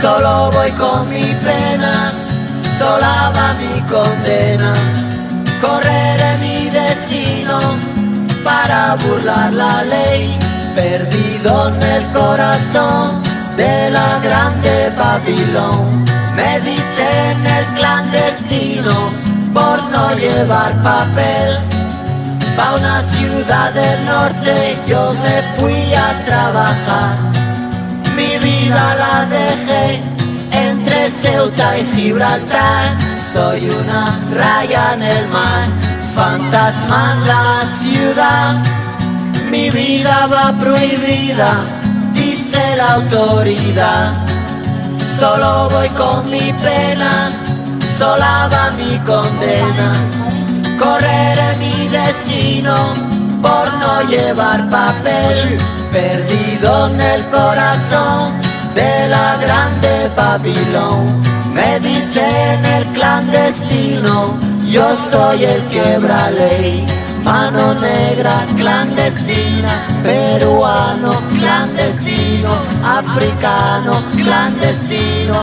Solo voy con mi pena, sola va mi condena. Correré mi destino para burlar la ley, perdido en el corazón de la grande Babilón. Me dicen el clandestino por no llevar papel. Pa' una ciudad del norte yo me fui a trabajar. Mi vida la dejé entre Ceuta y Gibraltar. Soy una raya en el mar, fantasma en la ciudad. Mi vida va prohibida, dice la autoridad. Solo voy con mi pena, sola va mi condena. Correré mi destino por no llevar papel, perdido en el corazón de la grande Babilón. Me dicen el clandestino, yo soy el quebra ley. Mano negra clandestina, peruano clandestino, africano clandestino.